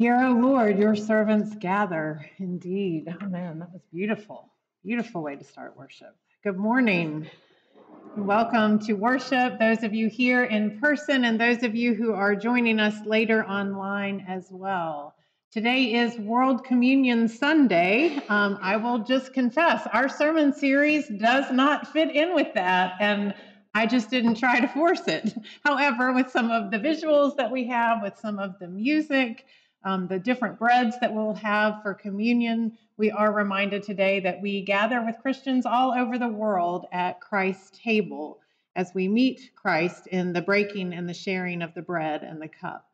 Hear, O Lord, your servants gather. Indeed. Oh man, that was beautiful. Beautiful way to start worship. Good morning. Welcome to worship, those of you here in person and those of you who are joining us later online as well. Today is World Communion Sunday. Um, I will just confess, our sermon series does not fit in with that. And I just didn't try to force it. However, with some of the visuals that we have, with some of the music, um, the different breads that we'll have for communion, we are reminded today that we gather with Christians all over the world at Christ's table as we meet Christ in the breaking and the sharing of the bread and the cup.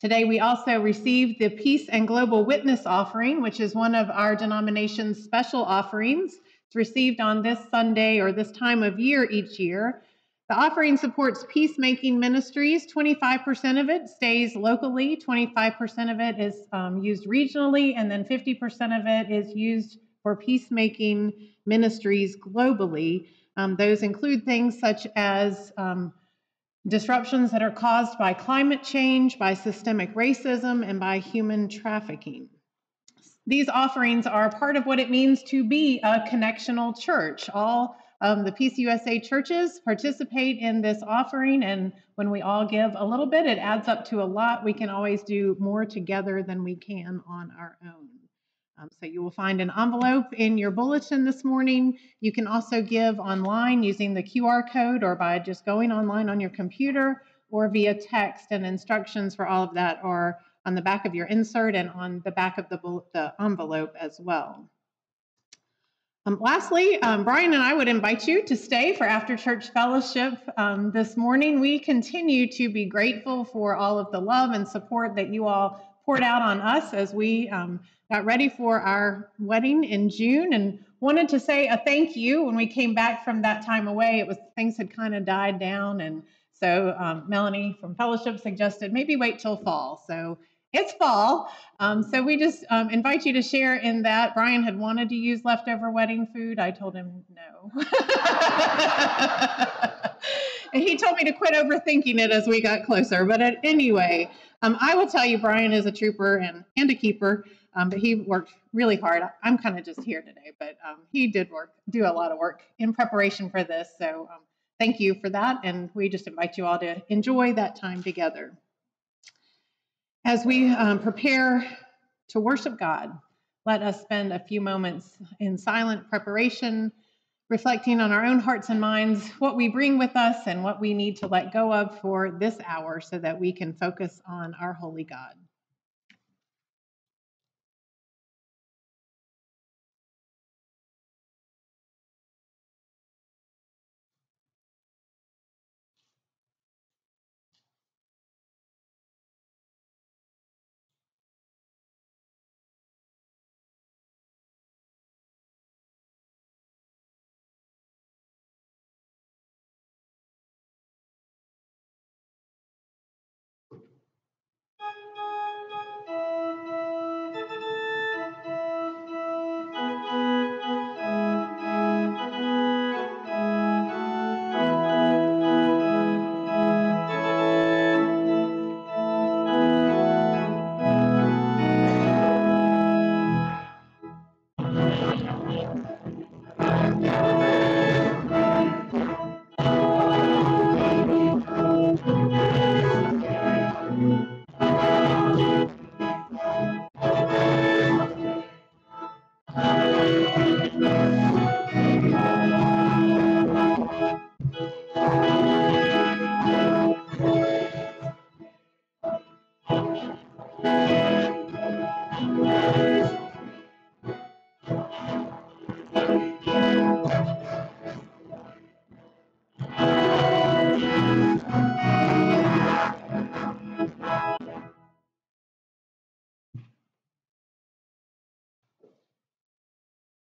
Today, we also received the Peace and Global Witness offering, which is one of our denomination's special offerings. It's received on this Sunday or this time of year each year. The offering supports peacemaking ministries. 25% of it stays locally, 25% of it is um, used regionally, and then 50% of it is used for peacemaking ministries globally. Um, those include things such as um, disruptions that are caused by climate change, by systemic racism, and by human trafficking. These offerings are part of what it means to be a connectional church. All um, the PCUSA churches participate in this offering, and when we all give a little bit, it adds up to a lot. We can always do more together than we can on our own. Um, so you will find an envelope in your bulletin this morning. You can also give online using the QR code or by just going online on your computer or via text, and instructions for all of that are on the back of your insert and on the back of the, the envelope as well. Um, lastly, um, Brian and I would invite you to stay for after church fellowship um, this morning. We continue to be grateful for all of the love and support that you all poured out on us as we um, got ready for our wedding in June and wanted to say a thank you when we came back from that time away. It was things had kind of died down and so um, Melanie from Fellowship suggested maybe wait till fall. So it's fall. Um, so we just um, invite you to share in that. Brian had wanted to use leftover wedding food. I told him no. and he told me to quit overthinking it as we got closer. But anyway, um, I will tell you, Brian is a trooper and, and a keeper. Um, but he worked really hard. I'm kind of just here today, but um, he did work, do a lot of work in preparation for this. So um, thank you for that. And we just invite you all to enjoy that time together. As we um, prepare to worship God, let us spend a few moments in silent preparation, reflecting on our own hearts and minds, what we bring with us and what we need to let go of for this hour so that we can focus on our holy God.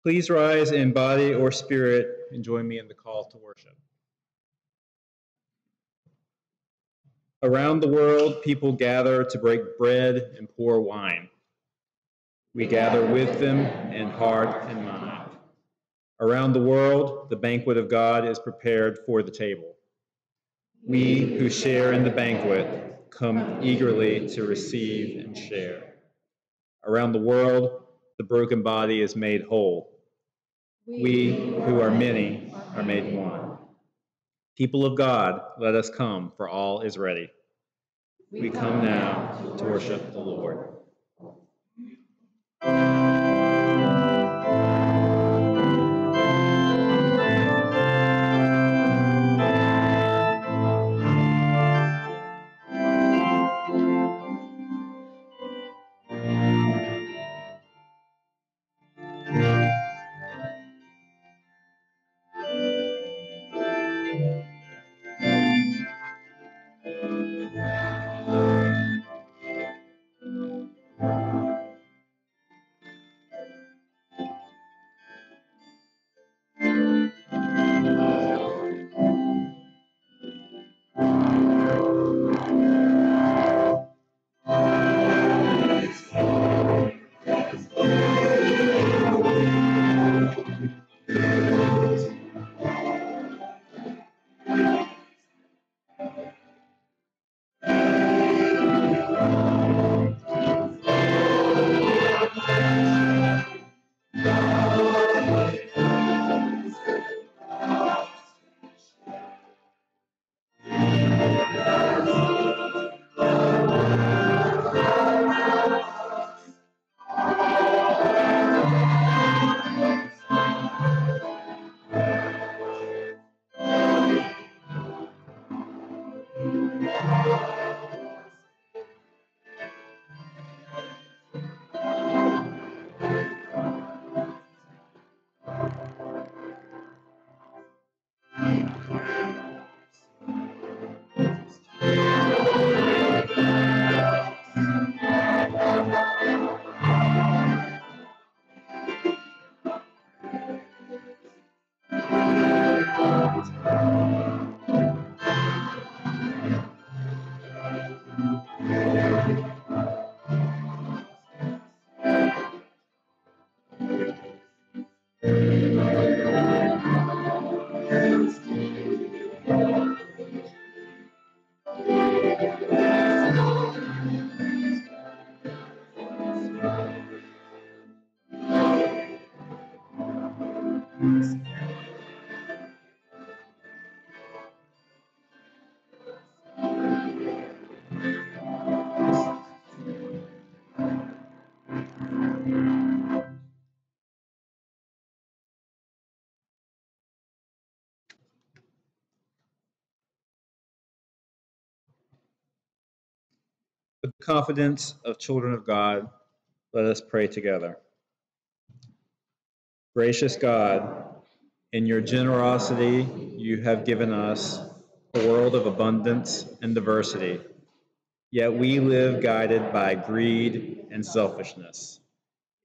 Please rise in body or spirit and join me in the call to worship. Around the world, people gather to break bread and pour wine. We gather with them in heart and mind. Around the world, the banquet of God is prepared for the table. We who share in the banquet come eagerly to receive and share. Around the world, the broken body is made whole. We who are many are made one. People of God, let us come, for all is ready. We come now to worship the Lord. Confidence of children of God, let us pray together. Gracious God, in your generosity, you have given us a world of abundance and diversity. Yet we live guided by greed and selfishness.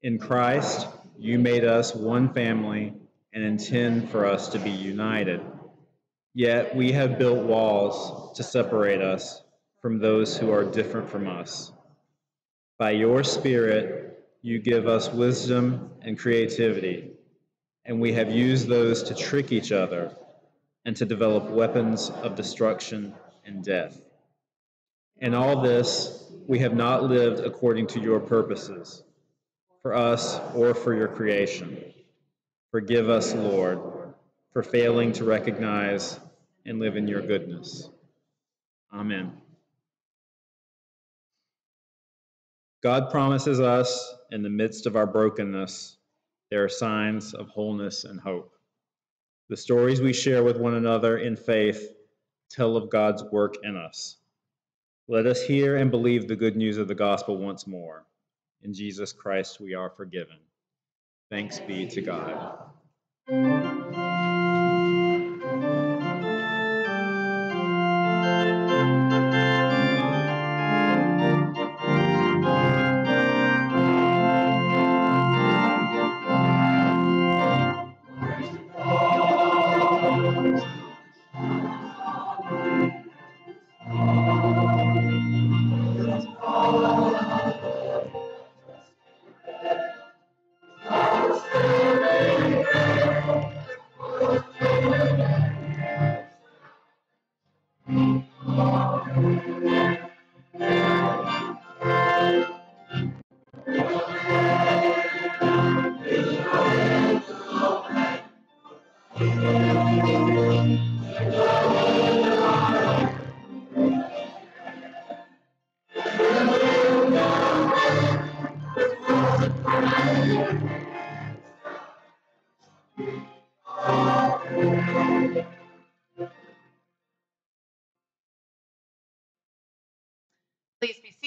In Christ, you made us one family and intend for us to be united. Yet we have built walls to separate us from those who are different from us. By your Spirit, you give us wisdom and creativity, and we have used those to trick each other and to develop weapons of destruction and death. In all this, we have not lived according to your purposes, for us or for your creation. Forgive us, Lord, for failing to recognize and live in your goodness. Amen. God promises us in the midst of our brokenness, there are signs of wholeness and hope. The stories we share with one another in faith tell of God's work in us. Let us hear and believe the good news of the gospel once more. In Jesus Christ we are forgiven. Thanks be to God.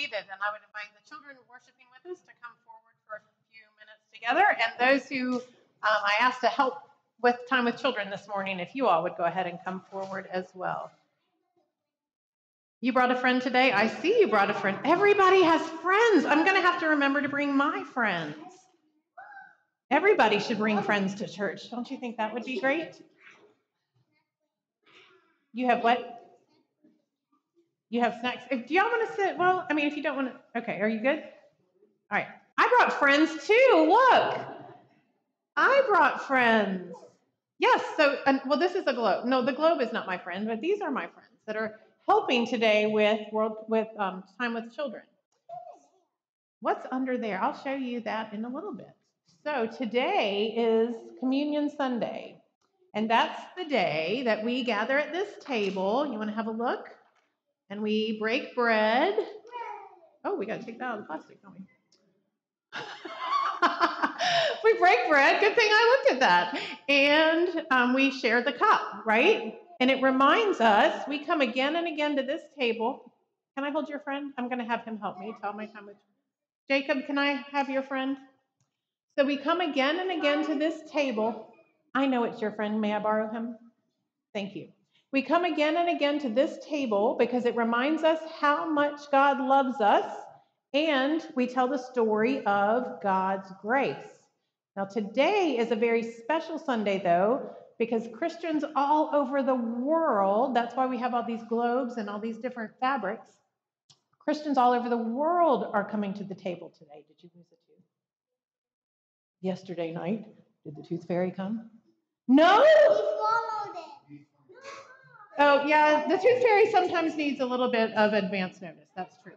Seated, and I would invite the children worshiping with us to come forward for a few minutes together. And those who um, I asked to help with time with children this morning, if you all would go ahead and come forward as well. You brought a friend today? I see you brought a friend. Everybody has friends. I'm going to have to remember to bring my friends. Everybody should bring friends to church. Don't you think that would be great? You have what? You have snacks. If, do y'all want to sit? Well, I mean, if you don't want to, okay, are you good? All right. I brought friends too. Look, I brought friends. Yes. So, and, well, this is a globe. No, the globe is not my friend, but these are my friends that are helping today with world with um, time with children. What's under there? I'll show you that in a little bit. So today is Communion Sunday, and that's the day that we gather at this table. You want to have a look? And we break bread. Oh, we got to take that out of the plastic, don't we? we break bread. Good thing I looked at that. And um, we share the cup, right? And it reminds us we come again and again to this table. Can I hold your friend? I'm going to have him help me tell my time Jacob. Can I have your friend? So we come again and again to this table. I know it's your friend. May I borrow him? Thank you. We come again and again to this table because it reminds us how much God loves us, and we tell the story of God's grace. Now, today is a very special Sunday, though, because Christians all over the world, that's why we have all these globes and all these different fabrics. Christians all over the world are coming to the table today. Did you lose a tooth? Yesterday night, did the tooth fairy come? No? Oh, yeah, the tooth fairy sometimes needs a little bit of advance notice. That's true.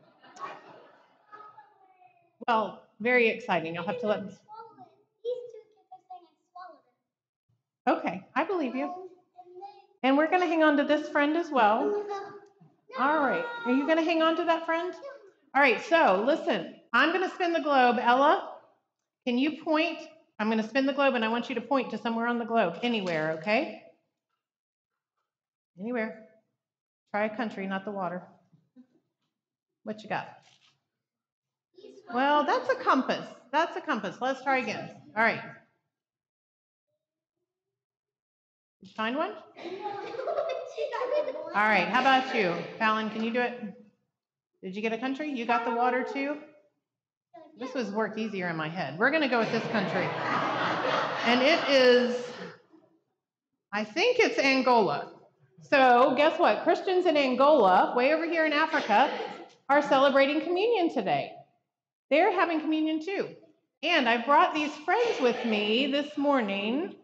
Well, very exciting. I'll have to let me. Okay, I believe you. And we're going to hang on to this friend as well. All right. Are you going to hang on to that friend? All right. So listen, I'm going to spin the globe. Ella, can you point? I'm going to spin the globe and I want you to point to somewhere on the globe, anywhere, okay? Anywhere. Try a country, not the water. What you got? Well, that's a compass. That's a compass. Let's try again. All right. Did you find one? All right, how about you? Fallon, can you do it? Did you get a country? You got the water too? This was worked easier in my head. We're going to go with this country. And it is, I think it's Angola. So, guess what? Christians in Angola, way over here in Africa, are celebrating communion today. They're having communion too. And I brought these friends with me this morning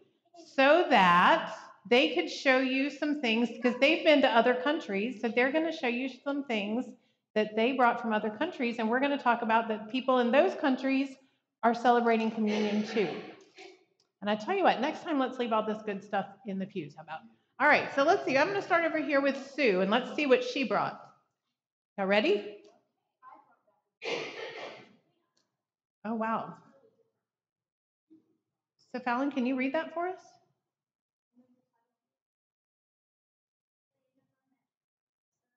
so that they could show you some things because they've been to other countries. So they're going to show you some things that they brought from other countries. And we're going to talk about that people in those countries are celebrating communion too. And I tell you what, next time let's leave all this good stuff in the pews. How about? All right, so let's see. I'm going to start over here with Sue and let's see what she brought. Y'all ready? Oh, wow. So, Fallon, can you read that for us?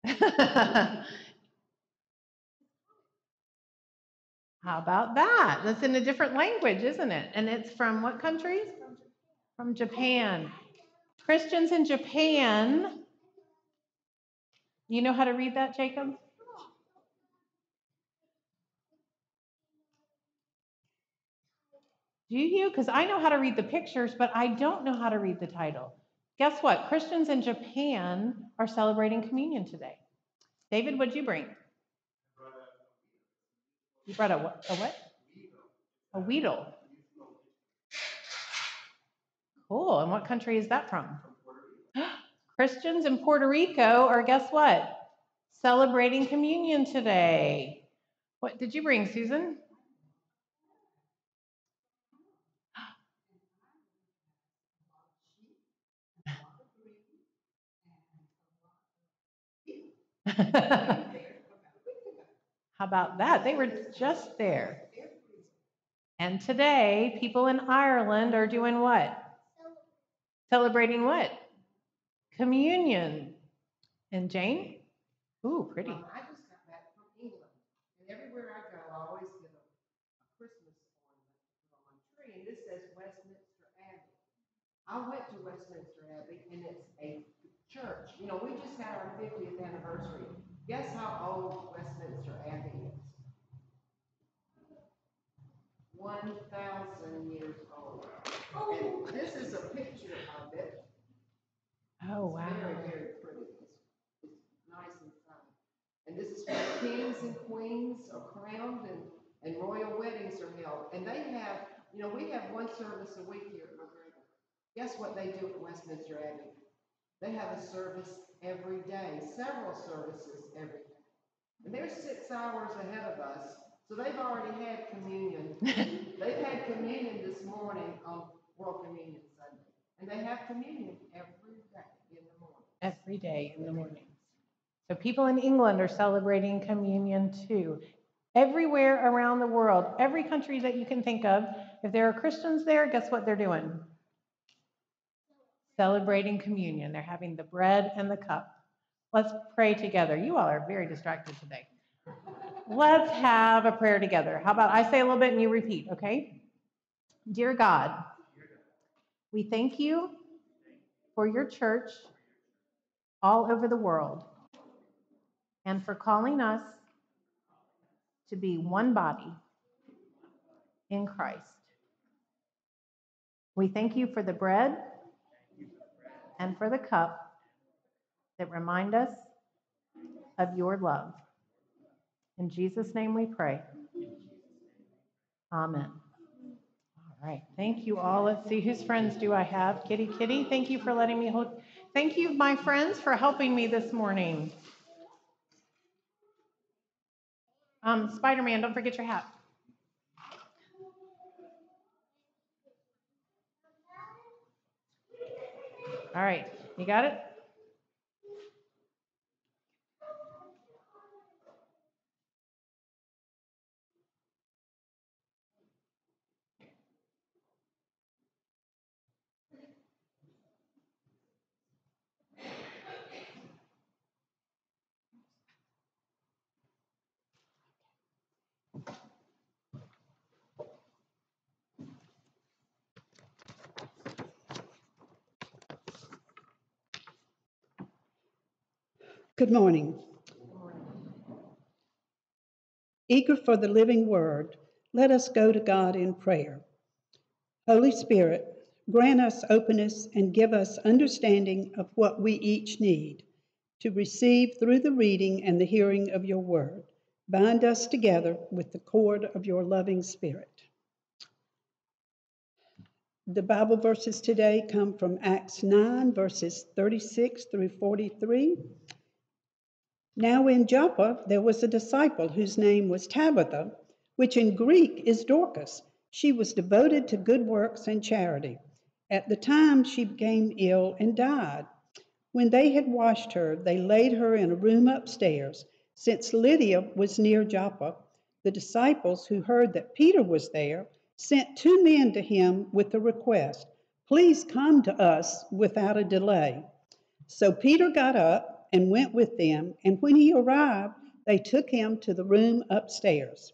How about that? That's in a different language, isn't it? And it's from what countries? From Japan. Christians in Japan. You know how to read that, Jacob? Do you? Because I know how to read the pictures, but I don't know how to read the title. Guess what? Christians in Japan are celebrating communion today. David, what'd you bring? You brought a what? A, what? a weedle. Cool. And what country is that from? Christians in Puerto Rico are, guess what? Celebrating communion today. What did you bring, Susan? How about that? They were just there. And today, people in Ireland are doing what? Celebrating what? Communion. And Jane? Ooh, pretty. I just got back from England, and everywhere I go, I always get a, a Christmas ornament on my tree, and this says Westminster Abbey. I went to Westminster Abbey, and it's a church. You know, we just had our 50th anniversary. Guess how old Westminster Abbey is? 1,000 years old. And this is a picture of it. Oh, wow. It's very, very pretty. It's, it's nice inside. And this is where kings and queens are crowned and, and royal weddings are held. And they have, you know, we have one service a week here at McGregor. Guess what they do at Westminster Abbey? They have a service every day, several services every day. And they're six hours ahead of us, so they've already had communion. they've had communion this morning on Communion Sunday. And they have communion every day in the morning. Every day in the morning. So people in England are celebrating communion too. Everywhere around the world, every country that you can think of, if there are Christians there, guess what they're doing? celebrating communion. They're having the bread and the cup. Let's pray together. You all are very distracted today. Let's have a prayer together. How about I say a little bit and you repeat, okay? Dear God, we thank you for your church all over the world and for calling us to be one body in Christ. We thank you for the bread and for the cup that remind us of your love. In Jesus' name we pray. Amen. All right. Thank you all. Let's see whose friends do I have. Kitty Kitty, thank you for letting me hold. Thank you, my friends, for helping me this morning. Um, Spider Man, don't forget your hat. All right. You got it? Good morning. Eager for the living word, let us go to God in prayer. Holy Spirit, grant us openness and give us understanding of what we each need to receive through the reading and the hearing of your word. Bind us together with the cord of your loving spirit. The Bible verses today come from Acts 9, verses 36 through 43. Now in Joppa there was a disciple whose name was Tabitha, which in Greek is Dorcas. She was devoted to good works and charity. At the time she became ill and died. When they had washed her, they laid her in a room upstairs. Since Lydia was near Joppa, the disciples who heard that Peter was there sent two men to him with a request Please come to us without a delay. So Peter got up and went with them, and when he arrived, they took him to the room upstairs.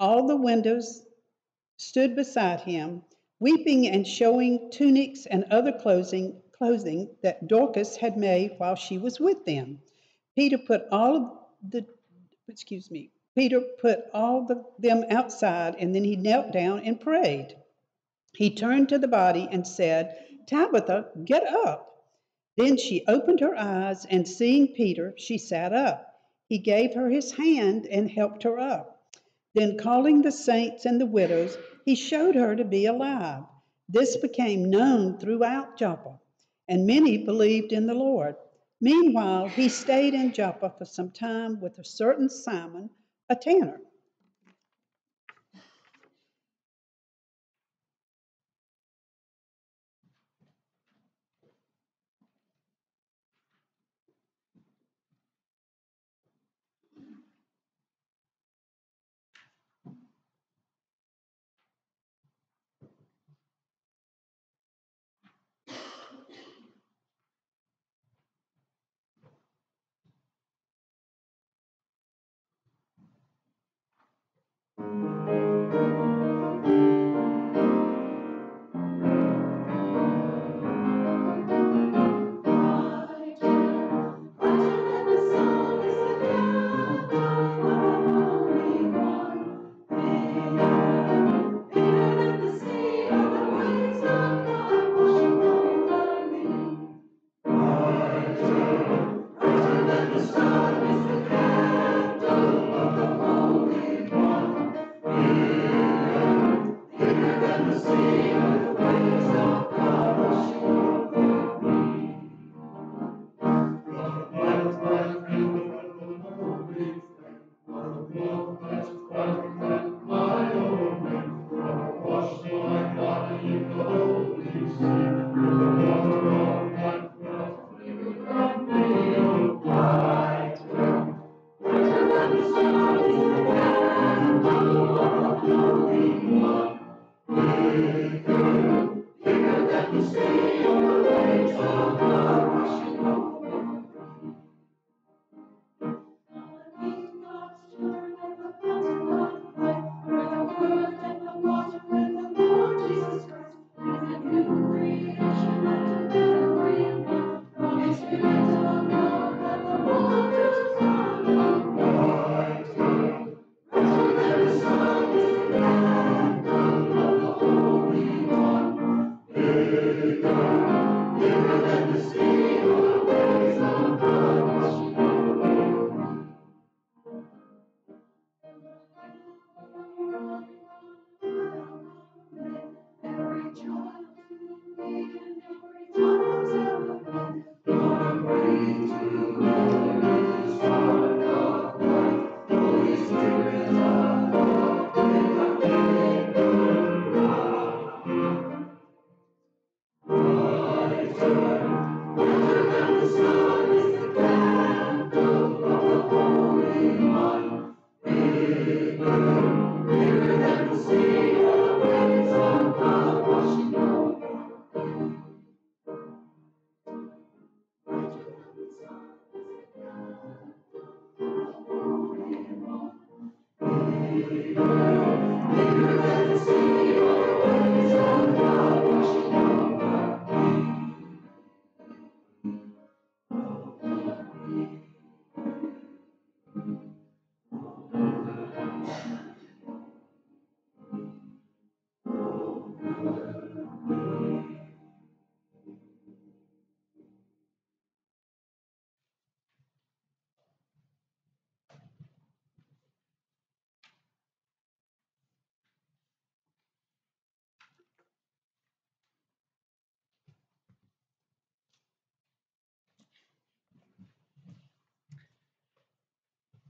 All the windows stood beside him, weeping and showing tunics and other clothing, clothing that Dorcas had made while she was with them. Peter put all of the, excuse me, Peter put all the, them outside, and then he knelt down and prayed. He turned to the body and said, Tabitha, get up. Then she opened her eyes, and seeing Peter, she sat up. He gave her his hand and helped her up. Then, calling the saints and the widows, he showed her to be alive. This became known throughout Joppa, and many believed in the Lord. Meanwhile, he stayed in Joppa for some time with a certain Simon, a tanner.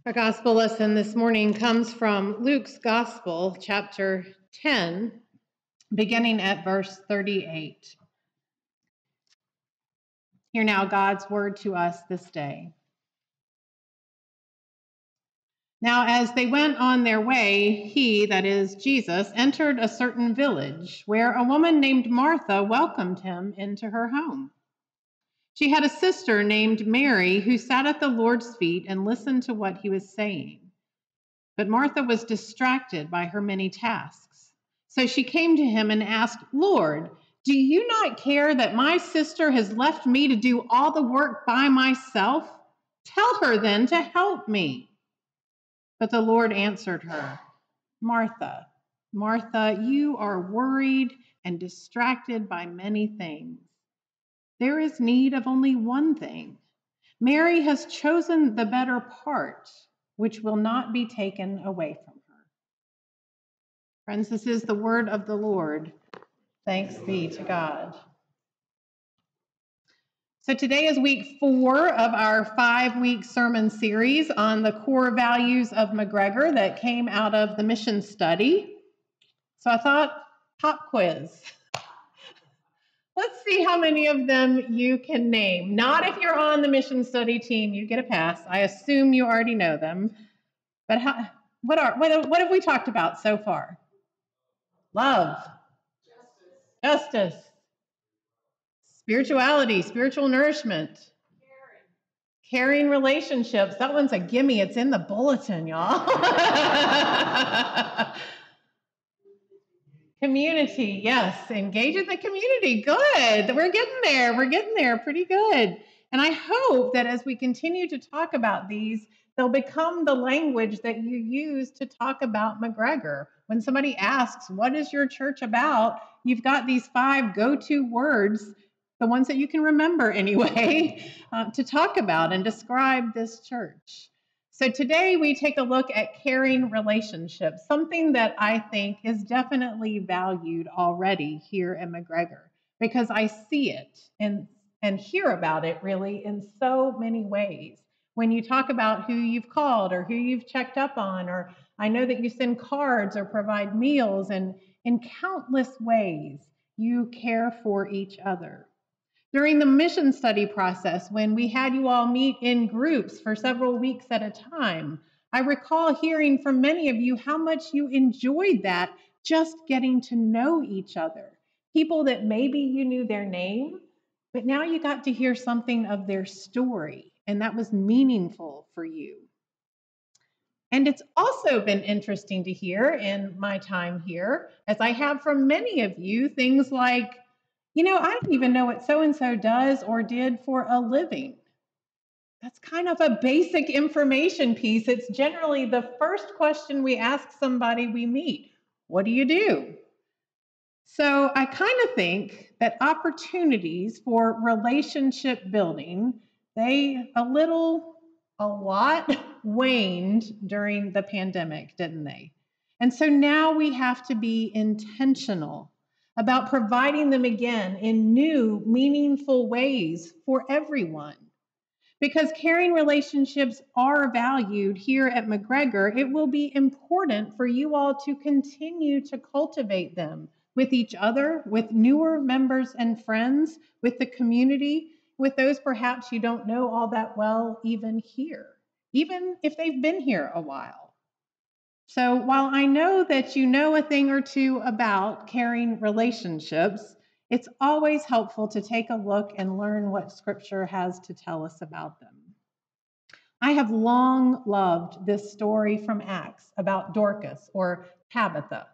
Our gospel lesson this morning comes from Luke's Gospel, chapter 10, beginning at verse 38. Hear now God's word to us this day. Now, as they went on their way, he, that is Jesus, entered a certain village where a woman named Martha welcomed him into her home. She had a sister named Mary who sat at the Lord's feet and listened to what he was saying. But Martha was distracted by her many tasks. So she came to him and asked, Lord, do you not care that my sister has left me to do all the work by myself? Tell her then to help me. But the Lord answered her, Martha, Martha, you are worried and distracted by many things there is need of only one thing. Mary has chosen the better part, which will not be taken away from her. Friends, this is the word of the Lord. Thanks be to God. So, today is week four of our five week sermon series on the core values of McGregor that came out of the mission study. So, I thought, pop quiz. Let's see how many of them you can name. Not if you're on the mission study team, you get a pass. I assume you already know them. But how, what are what, what have we talked about so far? Love, justice, justice spirituality, spiritual nourishment, caring. caring relationships. That one's a gimme. It's in the bulletin, y'all. Community, yes. Engage in the community. Good. We're getting there. We're getting there. Pretty good. And I hope that as we continue to talk about these, they'll become the language that you use to talk about McGregor. When somebody asks, What is your church about? You've got these five go to words, the ones that you can remember anyway, uh, to talk about and describe this church. So today we take a look at caring relationships, something that I think is definitely valued already here at McGregor because I see it and, and hear about it really in so many ways. When you talk about who you've called or who you've checked up on, or I know that you send cards or provide meals, and in countless ways you care for each other. During the mission study process, when we had you all meet in groups for several weeks at a time, I recall hearing from many of you how much you enjoyed that just getting to know each other. People that maybe you knew their name, but now you got to hear something of their story, and that was meaningful for you. And it's also been interesting to hear in my time here, as I have from many of you, things like, you know, I don't even know what so and so does or did for a living. That's kind of a basic information piece. It's generally the first question we ask somebody we meet What do you do? So I kind of think that opportunities for relationship building, they a little, a lot waned during the pandemic, didn't they? And so now we have to be intentional about providing them again in new, meaningful ways for everyone. Because caring relationships are valued here at McGregor, it will be important for you all to continue to cultivate them with each other, with newer members and friends, with the community, with those perhaps you don't know all that well, even here, even if they've been here a while. So while I know that you know a thing or two about caring relationships, it's always helpful to take a look and learn what Scripture has to tell us about them. I have long loved this story from Acts about Dorcas or Tabitha.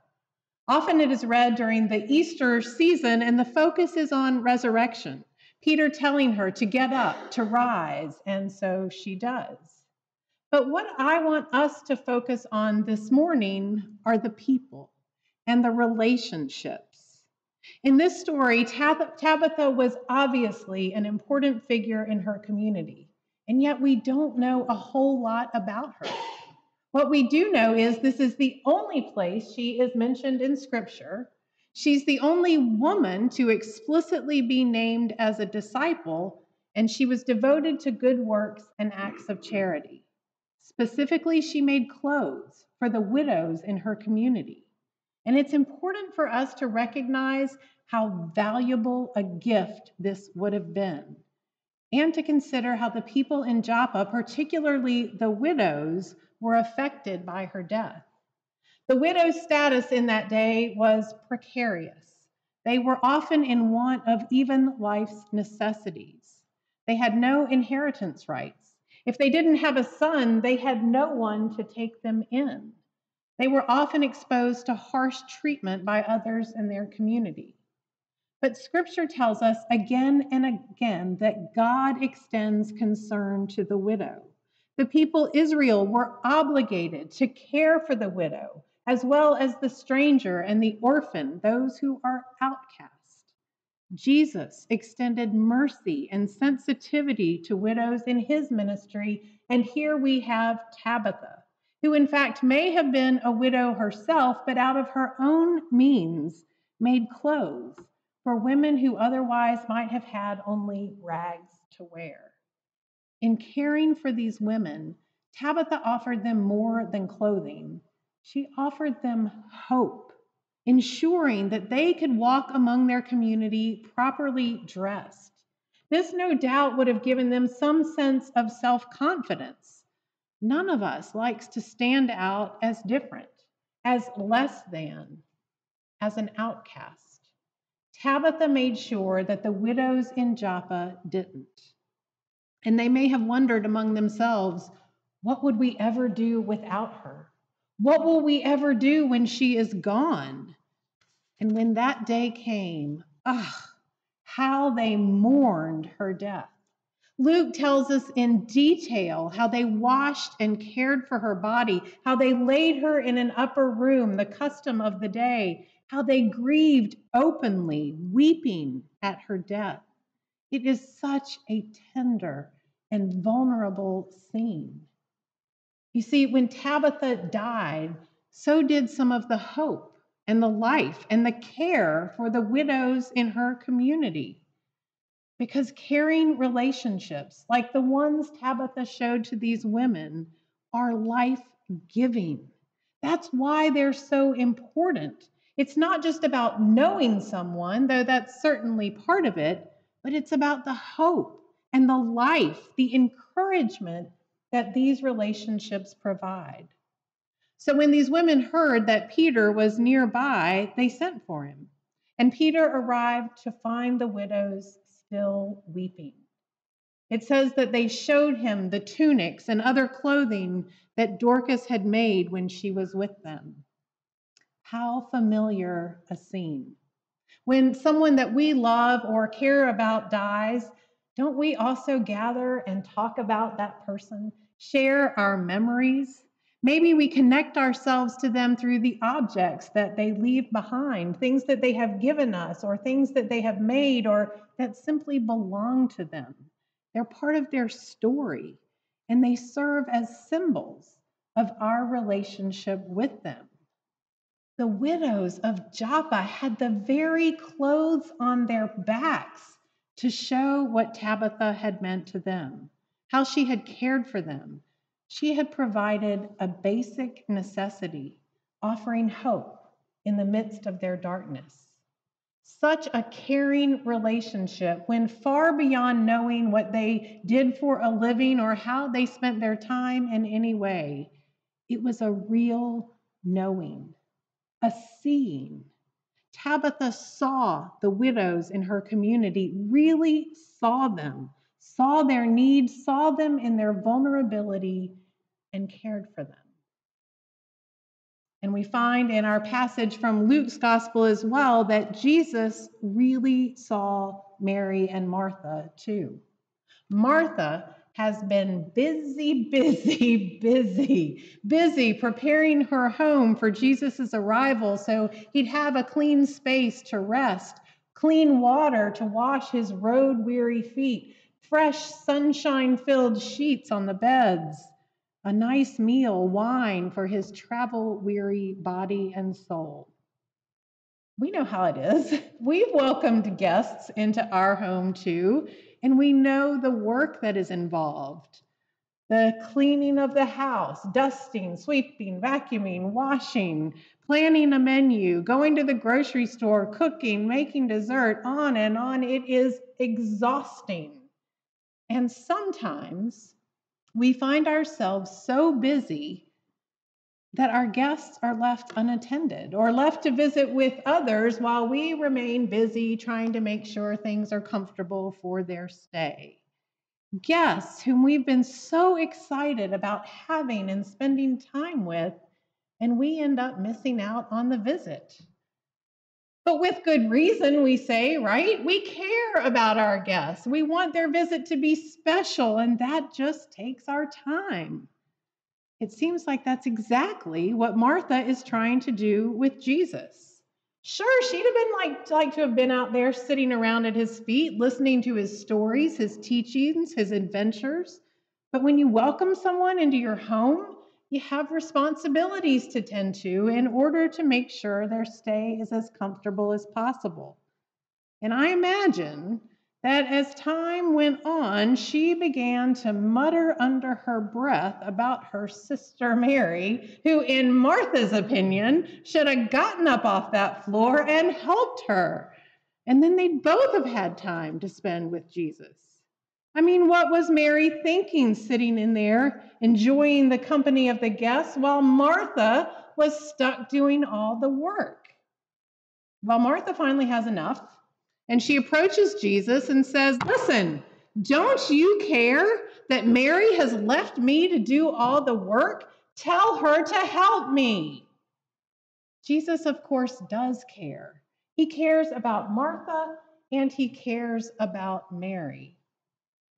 Often it is read during the Easter season, and the focus is on resurrection. Peter telling her to get up, to rise, and so she does. But what I want us to focus on this morning are the people and the relationships. In this story, Tabitha was obviously an important figure in her community, and yet we don't know a whole lot about her. What we do know is this is the only place she is mentioned in Scripture. She's the only woman to explicitly be named as a disciple, and she was devoted to good works and acts of charity. Specifically, she made clothes for the widows in her community. And it's important for us to recognize how valuable a gift this would have been, and to consider how the people in Joppa, particularly the widows, were affected by her death. The widow's status in that day was precarious. They were often in want of even life's necessities. They had no inheritance rights. If they didn't have a son, they had no one to take them in. They were often exposed to harsh treatment by others in their community. But scripture tells us again and again that God extends concern to the widow. The people Israel were obligated to care for the widow, as well as the stranger and the orphan, those who are outcast. Jesus extended mercy and sensitivity to widows in his ministry. And here we have Tabitha, who in fact may have been a widow herself, but out of her own means made clothes for women who otherwise might have had only rags to wear. In caring for these women, Tabitha offered them more than clothing. She offered them hope ensuring that they could walk among their community properly dressed. This, no doubt, would have given them some sense of self confidence. None of us likes to stand out as different, as less than, as an outcast. Tabitha made sure that the widows in Joppa didn't. And they may have wondered among themselves, what would we ever do without her? What will we ever do when she is gone? And when that day came, ah, how they mourned her death. Luke tells us in detail how they washed and cared for her body, how they laid her in an upper room, the custom of the day, how they grieved openly, weeping at her death. It is such a tender and vulnerable scene. You see, when Tabitha died, so did some of the hope and the life and the care for the widows in her community. Because caring relationships, like the ones Tabitha showed to these women, are life giving. That's why they're so important. It's not just about knowing someone, though that's certainly part of it, but it's about the hope and the life, the encouragement that these relationships provide. So when these women heard that Peter was nearby, they sent for him. And Peter arrived to find the widows still weeping. It says that they showed him the tunics and other clothing that Dorcas had made when she was with them. How familiar a scene. When someone that we love or care about dies, don't we also gather and talk about that person, share our memories, Maybe we connect ourselves to them through the objects that they leave behind, things that they have given us, or things that they have made, or that simply belong to them. They're part of their story, and they serve as symbols of our relationship with them. The widows of Joppa had the very clothes on their backs to show what Tabitha had meant to them, how she had cared for them. She had provided a basic necessity, offering hope in the midst of their darkness. Such a caring relationship went far beyond knowing what they did for a living or how they spent their time in any way. It was a real knowing, a seeing. Tabitha saw the widows in her community, really saw them, saw their needs, saw them in their vulnerability, and cared for them. And we find in our passage from Luke's gospel as well that Jesus really saw Mary and Martha too. Martha has been busy, busy, busy, busy preparing her home for Jesus' arrival so he'd have a clean space to rest, clean water to wash his road weary feet, fresh sunshine filled sheets on the beds, a nice meal, wine for his travel weary body and soul. We know how it is. We've welcomed guests into our home too and we know the work that is involved the cleaning of the house, dusting, sweeping, vacuuming, washing, planning a menu, going to the grocery store, cooking, making dessert, on and on. It is exhausting. And sometimes we find ourselves so busy that our guests are left unattended or left to visit with others while we remain busy trying to make sure things are comfortable for their stay. Guests whom we've been so excited about having and spending time with, and we end up missing out on the visit. But with good reason, we say, right? We care about our guests. We want their visit to be special, and that just takes our time. It seems like that's exactly what Martha is trying to do with Jesus. Sure, she'd have been like, like to have been out there sitting around at his feet, listening to his stories, his teachings, his adventures. But when you welcome someone into your home, you have responsibilities to tend to in order to make sure their stay is as comfortable as possible. And I imagine that as time went on, she began to mutter under her breath about her sister Mary, who, in Martha's opinion, should have gotten up off that floor and helped her. And then they'd both have had time to spend with Jesus. I mean, what was Mary thinking sitting in there, enjoying the company of the guests, while Martha was stuck doing all the work? Well, Martha finally has enough and she approaches Jesus and says, Listen, don't you care that Mary has left me to do all the work? Tell her to help me. Jesus, of course, does care. He cares about Martha and he cares about Mary.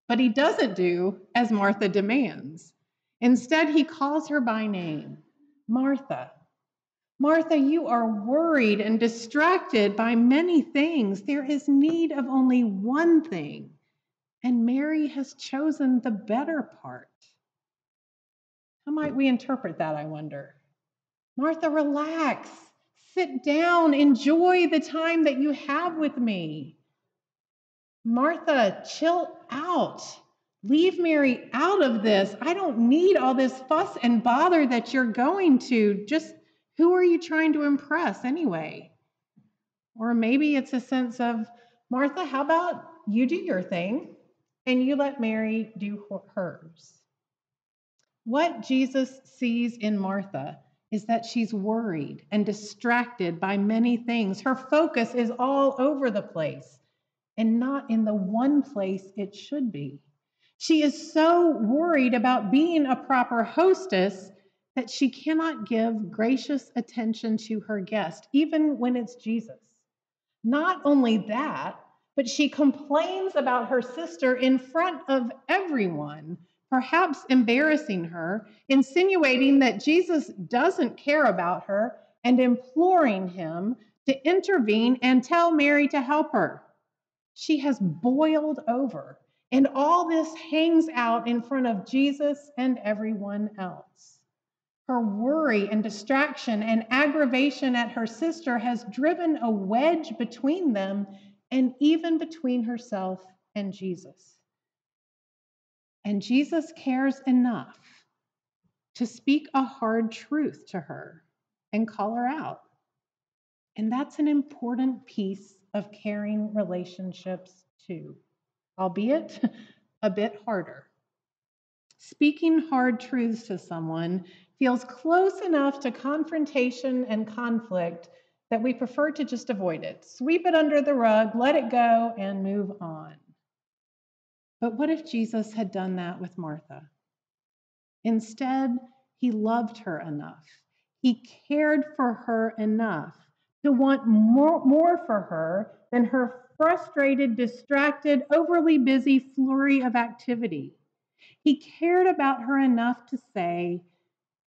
But he doesn't do as Martha demands. Instead, he calls her by name Martha, Martha, you are worried and distracted by many things. There is need of only one thing, and Mary has chosen the better part. How might we interpret that, I wonder? Martha, relax, sit down, enjoy the time that you have with me. Martha, chill out. Leave Mary out of this. I don't need all this fuss and bother that you're going to. Just who are you trying to impress anyway? Or maybe it's a sense of, Martha, how about you do your thing and you let Mary do hers? What Jesus sees in Martha is that she's worried and distracted by many things. Her focus is all over the place and not in the one place it should be. She is so worried about being a proper hostess that she cannot give gracious attention to her guest, even when it's Jesus. Not only that, but she complains about her sister in front of everyone perhaps embarrassing her, insinuating that Jesus doesn't care about her, and imploring him to intervene and tell Mary to help her. She has boiled over, and all this hangs out in front of Jesus and everyone else. Her worry and distraction and aggravation at her sister has driven a wedge between them and even between herself and Jesus. And Jesus cares enough to speak a hard truth to her and call her out. And that's an important piece of caring relationships, too, albeit a bit harder. Speaking hard truths to someone feels close enough to confrontation and conflict that we prefer to just avoid it, sweep it under the rug, let it go, and move on. But what if Jesus had done that with Martha? Instead, he loved her enough, he cared for her enough to want more, more for her than her frustrated, distracted, overly busy flurry of activity. He cared about her enough to say,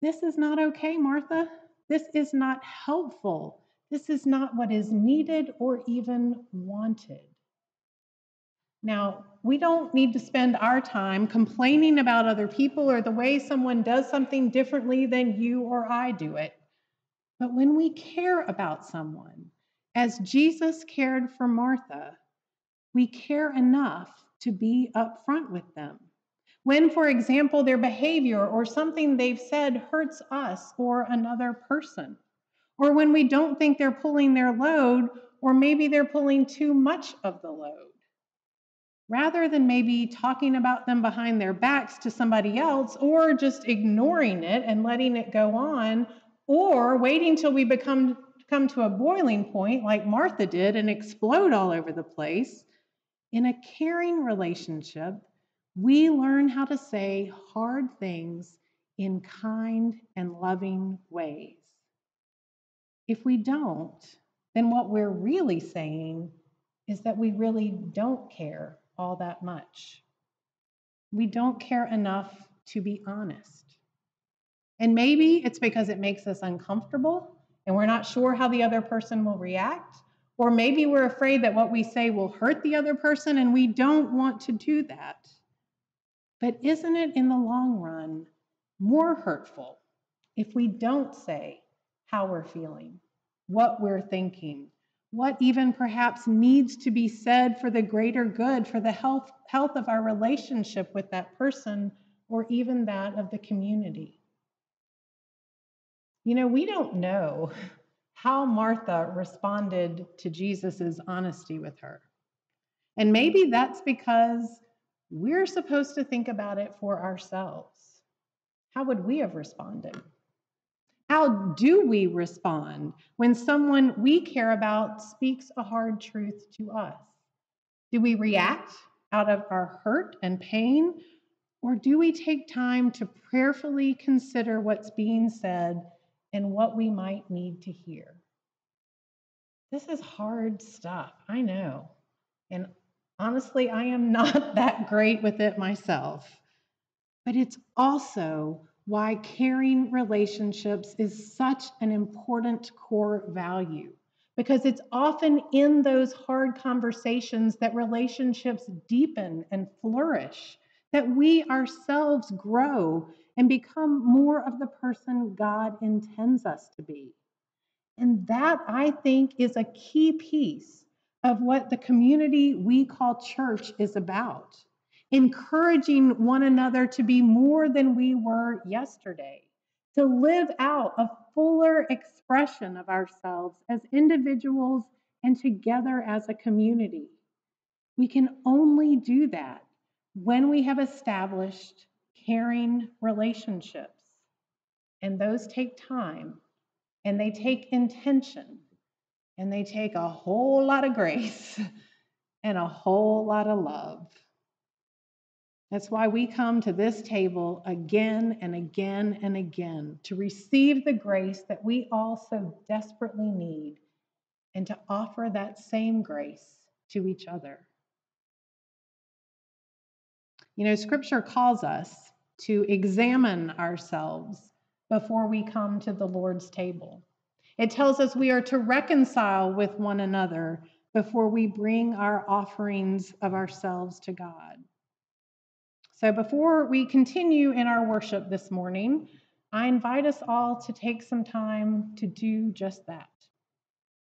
This is not okay, Martha. This is not helpful. This is not what is needed or even wanted. Now, we don't need to spend our time complaining about other people or the way someone does something differently than you or I do it. But when we care about someone, as Jesus cared for Martha, we care enough to be upfront with them. When, for example, their behavior or something they've said hurts us or another person, or when we don't think they're pulling their load, or maybe they're pulling too much of the load. Rather than maybe talking about them behind their backs to somebody else, or just ignoring it and letting it go on, or waiting till we become come to a boiling point like Martha did and explode all over the place. In a caring relationship, we learn how to say hard things in kind and loving ways. If we don't, then what we're really saying is that we really don't care all that much. We don't care enough to be honest. And maybe it's because it makes us uncomfortable and we're not sure how the other person will react. Or maybe we're afraid that what we say will hurt the other person and we don't want to do that. But isn't it in the long run more hurtful if we don't say how we're feeling, what we're thinking, what even perhaps needs to be said for the greater good, for the health, health of our relationship with that person, or even that of the community? You know, we don't know how Martha responded to Jesus' honesty with her. And maybe that's because we're supposed to think about it for ourselves. How would we have responded? How do we respond when someone we care about speaks a hard truth to us? Do we react out of our hurt and pain, or do we take time to prayerfully consider what's being said and what we might need to hear. This is hard stuff, I know. And honestly, I am not that great with it myself. But it's also why caring relationships is such an important core value. Because it's often in those hard conversations that relationships deepen and flourish, that we ourselves grow and become more of the person God intends us to be. And that, I think, is a key piece of what the community we call church is about encouraging one another to be more than we were yesterday, to live out a fuller expression of ourselves as individuals and together as a community. We can only do that when we have established caring relationships. And those take time and they take intention and they take a whole lot of grace and a whole lot of love. That's why we come to this table again and again and again to receive the grace that we all so desperately need and to offer that same grace to each other. You know, scripture calls us to examine ourselves before we come to the Lord's table. It tells us we are to reconcile with one another before we bring our offerings of ourselves to God. So, before we continue in our worship this morning, I invite us all to take some time to do just that.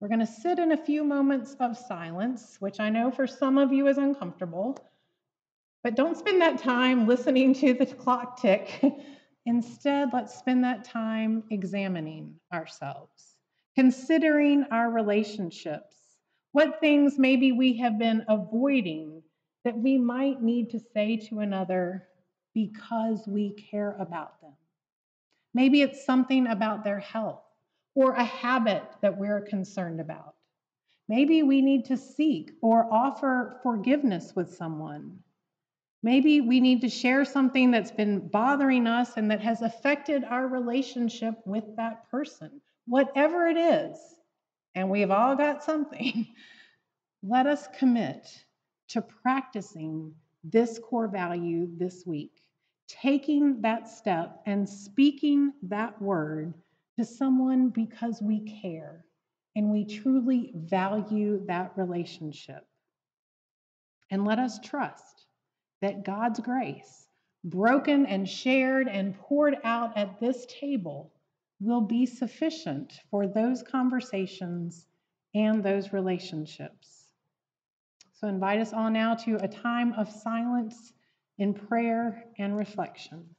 We're going to sit in a few moments of silence, which I know for some of you is uncomfortable, but don't spend that time listening to the clock tick. Instead, let's spend that time examining ourselves, considering our relationships, what things maybe we have been avoiding that we might need to say to another because we care about them. Maybe it's something about their health or a habit that we're concerned about. Maybe we need to seek or offer forgiveness with someone. Maybe we need to share something that's been bothering us and that has affected our relationship with that person. Whatever it is, and we've all got something, let us commit to practicing this core value this week, taking that step and speaking that word to someone because we care and we truly value that relationship. And let us trust that God's grace, broken and shared and poured out at this table, will be sufficient for those conversations and those relationships. So, invite us all now to a time of silence in prayer and reflection.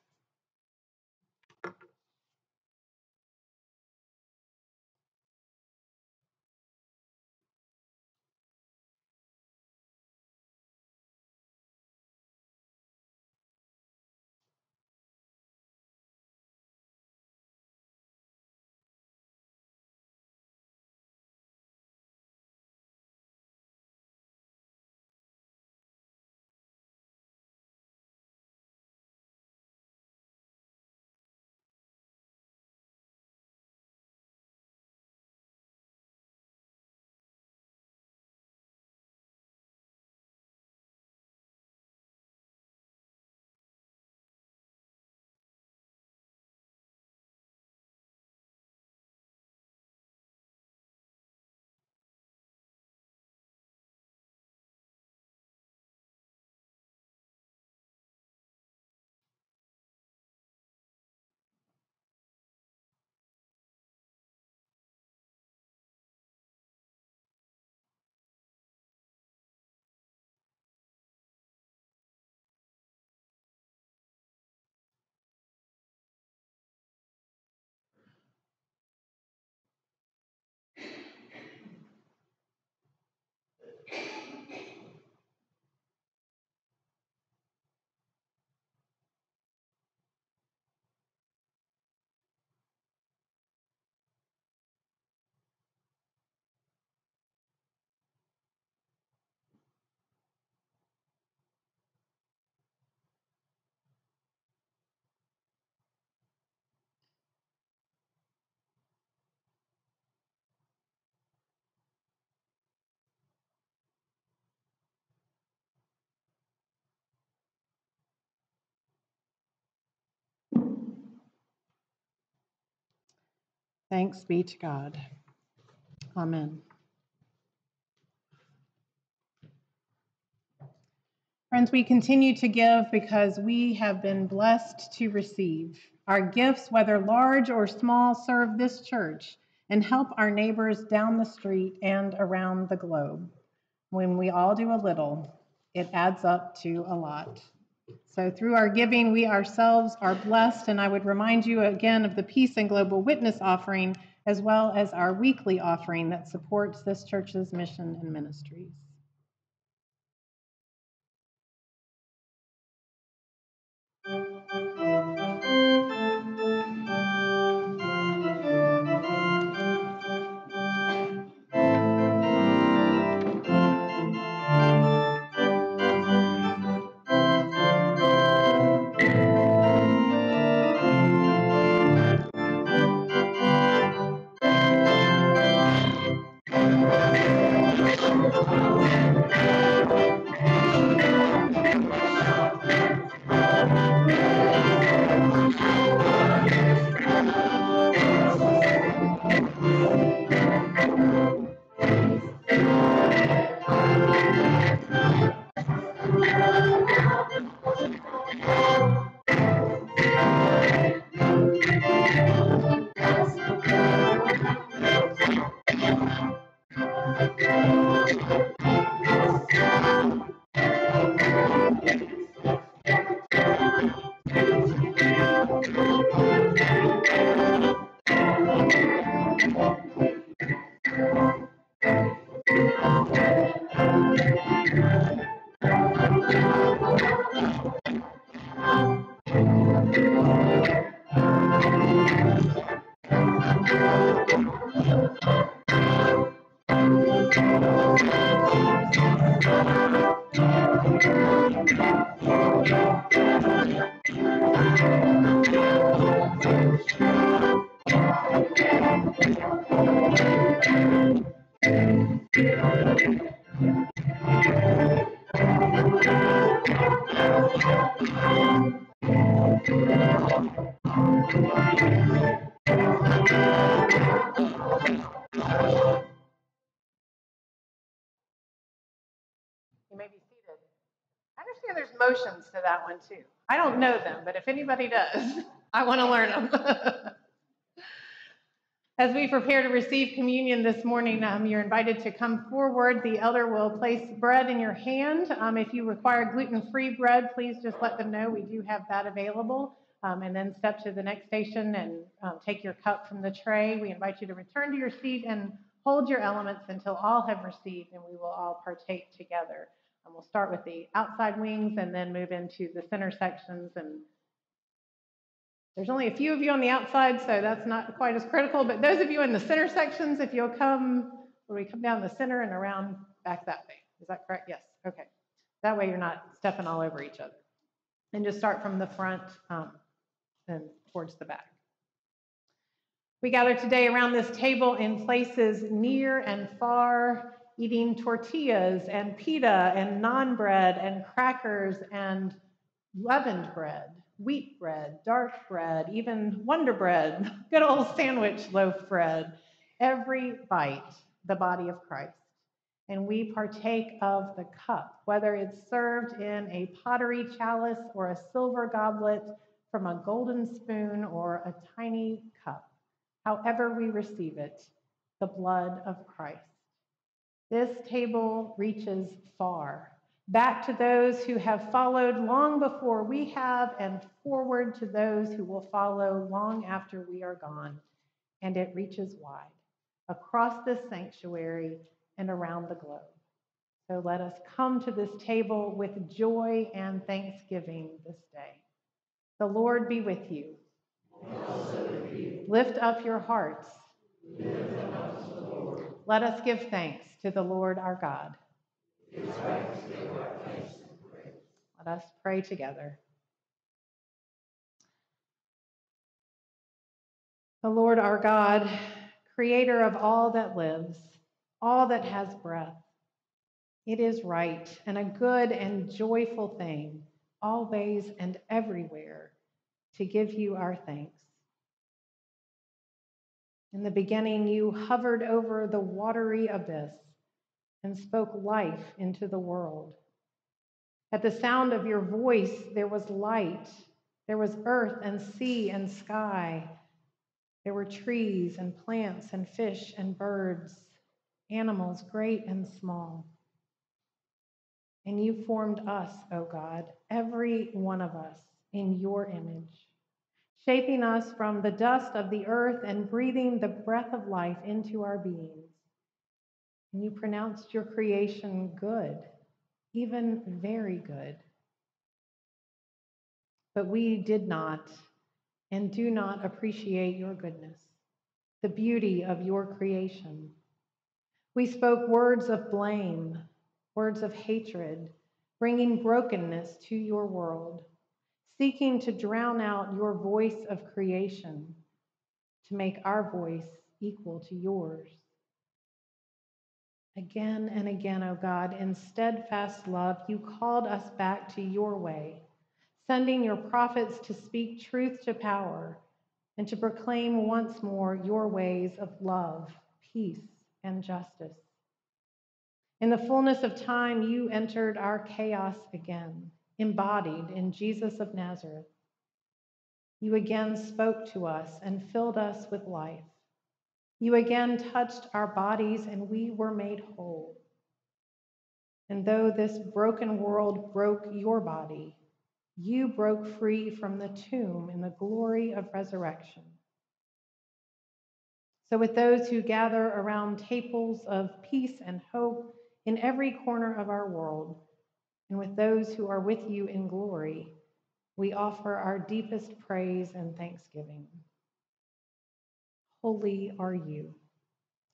Thanks be to God. Amen. Friends, we continue to give because we have been blessed to receive. Our gifts, whether large or small, serve this church and help our neighbors down the street and around the globe. When we all do a little, it adds up to a lot. So, through our giving, we ourselves are blessed. And I would remind you again of the Peace and Global Witness offering, as well as our weekly offering that supports this church's mission and ministries. Motions to that one too. I don't know them, but if anybody does, I want to learn them. As we prepare to receive communion this morning, um, you're invited to come forward. The elder will place bread in your hand. Um, if you require gluten free bread, please just let them know we do have that available. Um, and then step to the next station and um, take your cup from the tray. We invite you to return to your seat and hold your elements until all have received, and we will all partake together. And we'll start with the outside wings and then move into the center sections and there's only a few of you on the outside, so that's not quite as critical. But those of you in the center sections, if you'll come, where we come down the center and around back that way. Is that correct? Yes. Okay. That way you're not stepping all over each other. And just start from the front um, and towards the back. We gather today around this table in places near and far, eating tortillas and pita and naan bread and crackers and leavened bread wheat bread, dark bread, even Wonder Bread, good old sandwich loaf bread. Every bite, the body of Christ. And we partake of the cup, whether it's served in a pottery chalice or a silver goblet from a golden spoon or a tiny cup. However, we receive it, the blood of Christ. This table reaches far back to those who have followed long before we have, and forward to those who will follow long after we are gone. And it reaches wide across this sanctuary and around the globe. So let us come to this table with joy and thanksgiving this day. The Lord be with you. With you. Lift up your hearts. Let us give thanks to the Lord our God. Let us pray together. The Lord our God, creator of all that lives, all that has breath, it is right and a good and joyful thing, always and everywhere, to give you our thanks. In the beginning, you hovered over the watery abyss and spoke life into the world. At the sound of your voice, there was light, there was earth and sea and sky. There were trees and plants and fish and birds, animals great and small. And you formed us, O God, every one of us, in your image, shaping us from the dust of the earth and breathing the breath of life into our beings. And you pronounced your creation good, even very good. But we did not and do not appreciate your goodness, the beauty of your creation. We spoke words of blame, words of hatred, bringing brokenness to your world, seeking to drown out your voice of creation, to make our voice equal to yours. Again and again, O oh God, in steadfast love, you called us back to your way, sending your prophets to speak truth to power and to proclaim once more your ways of love, peace, and justice. In the fullness of time, you entered our chaos again, embodied in Jesus of Nazareth. You again spoke to us and filled us with life. You again touched our bodies, and we were made whole. And though this broken world broke your body, you broke free from the tomb in the glory of resurrection. So, with those who gather around tables of peace and hope in every corner of our world, and with those who are with you in glory, we offer our deepest praise and thanksgiving. Holy are you,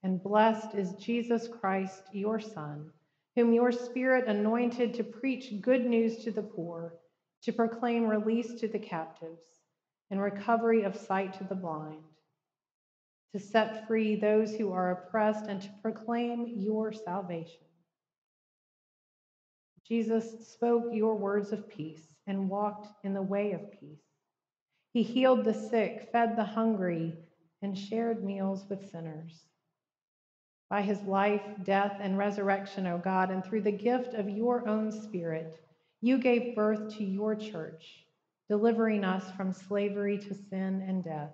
and blessed is Jesus Christ, your Son, whom your Spirit anointed to preach good news to the poor, to proclaim release to the captives, and recovery of sight to the blind, to set free those who are oppressed, and to proclaim your salvation. Jesus spoke your words of peace and walked in the way of peace. He healed the sick, fed the hungry, and shared meals with sinners. By his life, death, and resurrection, O God, and through the gift of your own Spirit, you gave birth to your church, delivering us from slavery to sin and death,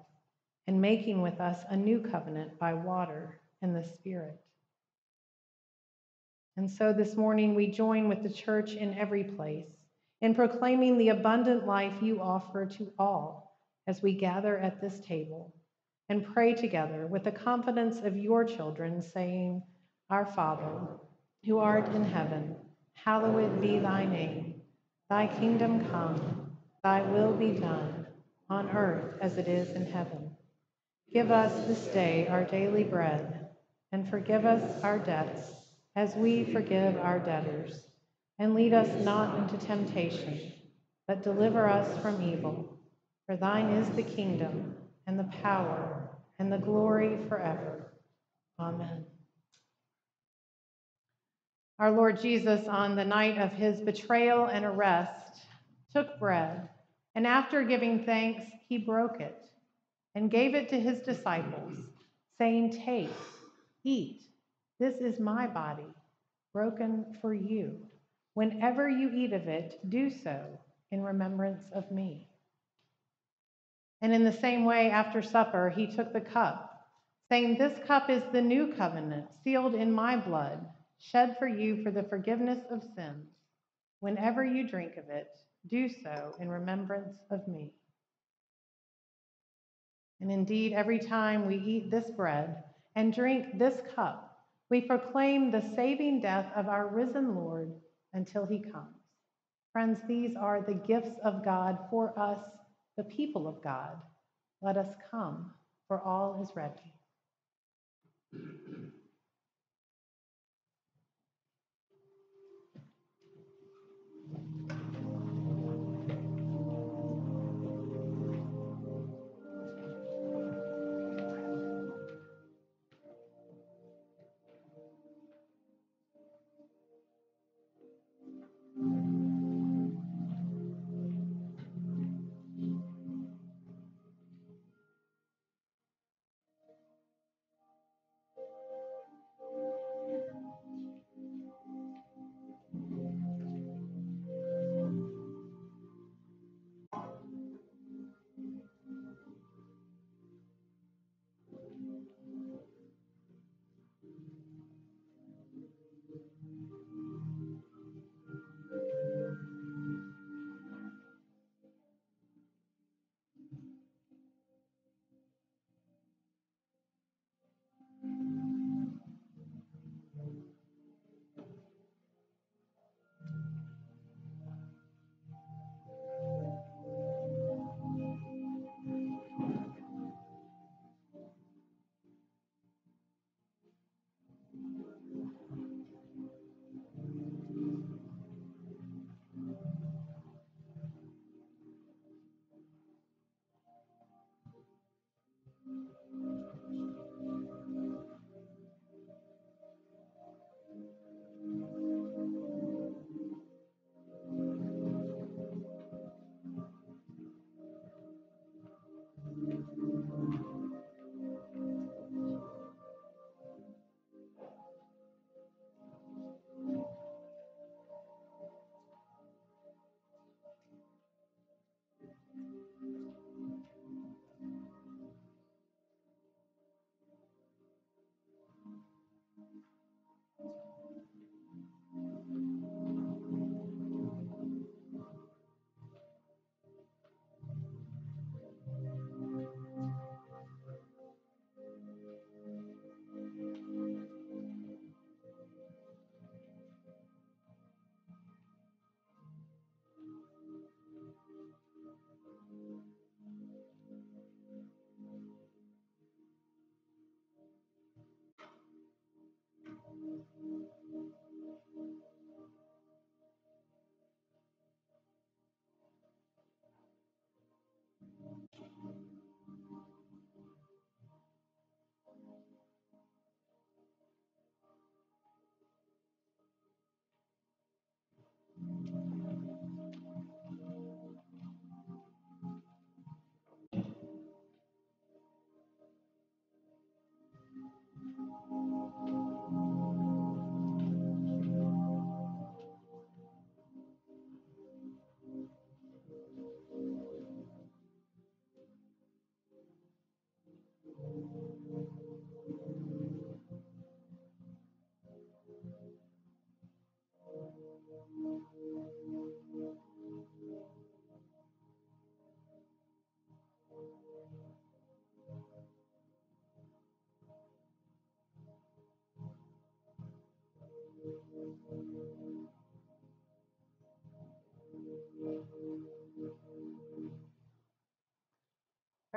and making with us a new covenant by water and the Spirit. And so this morning we join with the church in every place in proclaiming the abundant life you offer to all as we gather at this table and pray together with the confidence of your children, saying, Our Father, who art in heaven, hallowed be thy name. Thy kingdom come, thy will be done, on earth as it is in heaven. Give us this day our daily bread, and forgive us our debts as we forgive our debtors. And lead us not into temptation, but deliver us from evil. For thine is the kingdom, and the power, and the glory forever. Amen. Our Lord Jesus, on the night of his betrayal and arrest, took bread, and after giving thanks, he broke it and gave it to his disciples, saying, Take, eat, this is my body, broken for you. Whenever you eat of it, do so in remembrance of me. And in the same way, after supper, he took the cup, saying, This cup is the new covenant, sealed in my blood shed for you for the forgiveness of sins. Whenever you drink of it, do so in remembrance of me. And indeed, every time we eat this bread and drink this cup, we proclaim the saving death of our risen Lord until he comes. Friends, these are the gifts of God for us, the people of God. Let us come, for all is ready.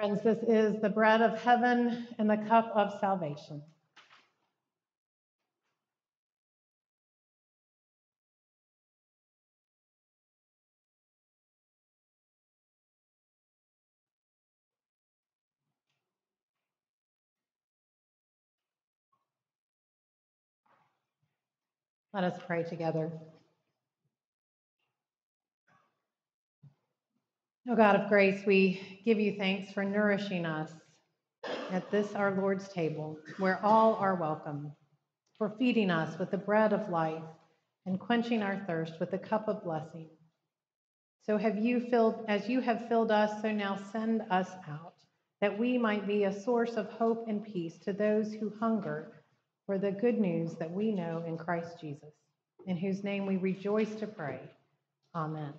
Friends, this is the bread of heaven and the cup of salvation. Let us pray together. O God of grace, we give you thanks for nourishing us at this our Lord's table, where all are welcome, for feeding us with the bread of life and quenching our thirst with the cup of blessing. So have you filled, as you have filled us, so now send us out, that we might be a source of hope and peace to those who hunger for the good news that we know in Christ Jesus, in whose name we rejoice to pray. Amen.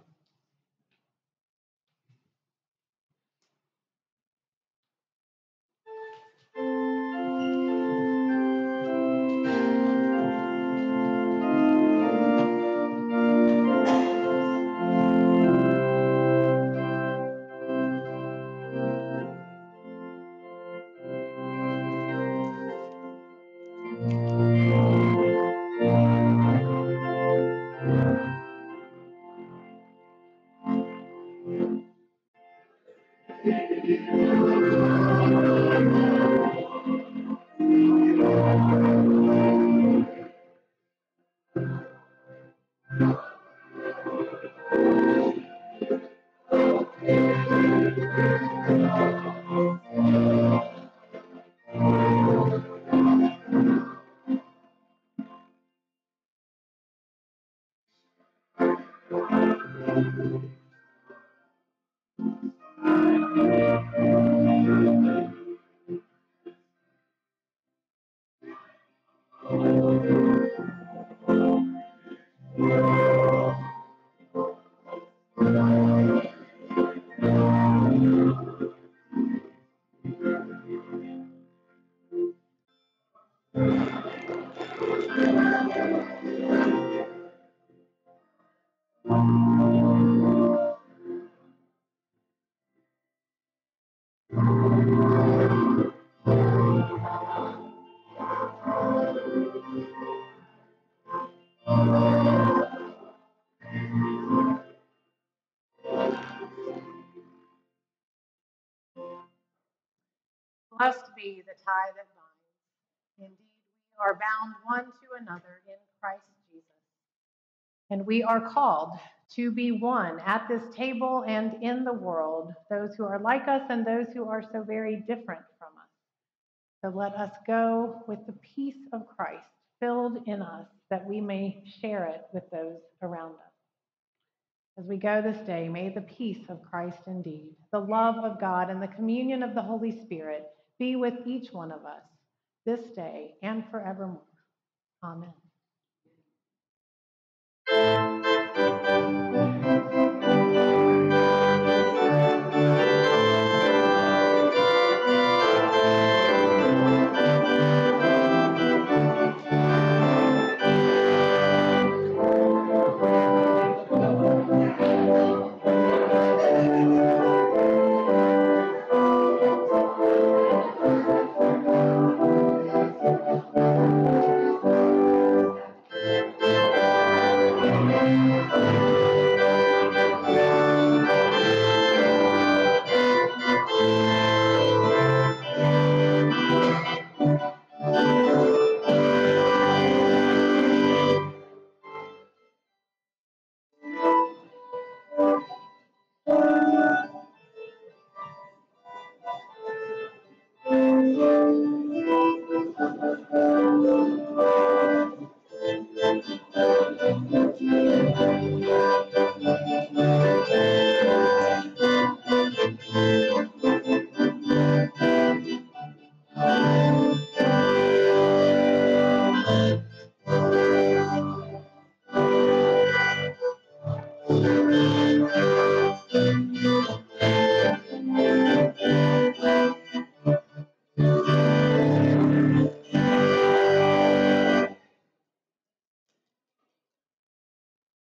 Blessed be the tie that binds. Indeed, we are bound one to another in Christ Jesus. And we are called to be one at this table and in the world, those who are like us and those who are so very different from us. So let us go with the peace of Christ filled in us that we may share it with those around us. As we go this day, may the peace of Christ indeed, the love of God, and the communion of the Holy Spirit be with each one of us this day and forevermore. Amen.